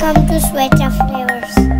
Welcome to Sweater Flavors.